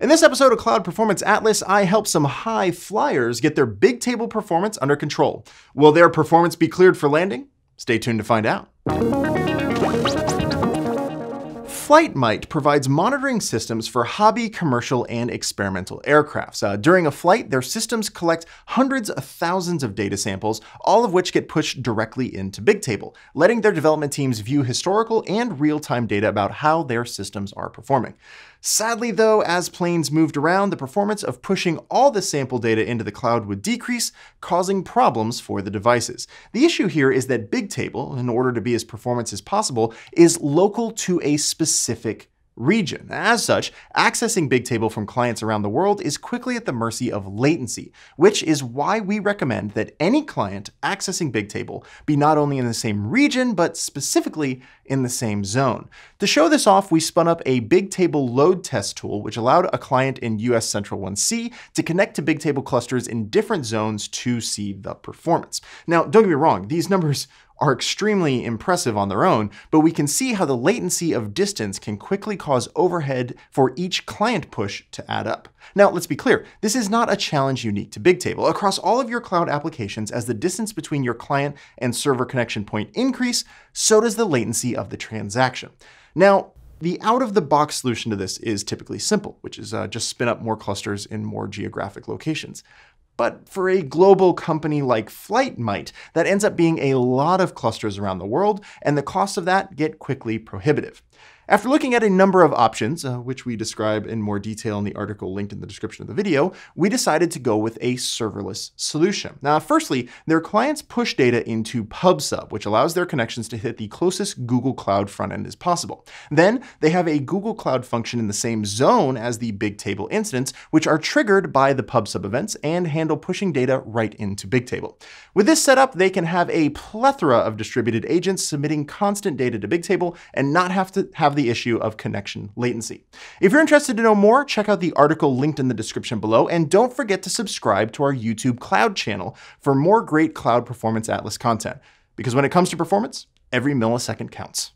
In this episode of Cloud Performance Atlas, I help some high flyers get their Bigtable performance under control. Will their performance be cleared for landing? Stay tuned to find out. Flightmite provides monitoring systems for hobby, commercial, and experimental aircrafts. Uh, during a flight, their systems collect hundreds of thousands of data samples, all of which get pushed directly into Bigtable, letting their development teams view historical and real-time data about how their systems are performing. Sadly though, as planes moved around, the performance of pushing all the sample data into the cloud would decrease, causing problems for the devices. The issue here is that Bigtable, in order to be as performance as possible, is local to a specific region. As such, accessing Bigtable from clients around the world is quickly at the mercy of latency, which is why we recommend that any client accessing Bigtable be not only in the same region, but specifically in the same zone. To show this off, we spun up a Bigtable load test tool, which allowed a client in US Central 1C to connect to Bigtable clusters in different zones to see the performance. Now, don't get me wrong, these numbers are extremely impressive on their own, but we can see how the latency of distance can quickly cause overhead for each client push to add up. Now, let's be clear, this is not a challenge unique to Bigtable. Across all of your cloud applications, as the distance between your client and server connection point increase, so does the latency of the transaction. Now, the out-of-the-box solution to this is typically simple, which is uh, just spin up more clusters in more geographic locations. But for a global company like Flightmite, that ends up being a lot of clusters around the world, and the costs of that get quickly prohibitive. After looking at a number of options, uh, which we describe in more detail in the article linked in the description of the video, we decided to go with a serverless solution. Now, firstly, their clients push data into PubSub, which allows their connections to hit the closest Google Cloud front end as possible. Then they have a Google Cloud function in the same zone as the Bigtable incidents, which are triggered by the PubSub events and handle pushing data right into Bigtable. With this setup, they can have a plethora of distributed agents submitting constant data to Bigtable and not have to have the issue of connection latency. If you're interested to know more, check out the article linked in the description below, and don't forget to subscribe to our YouTube Cloud channel for more great Cloud Performance Atlas content. Because when it comes to performance, every millisecond counts.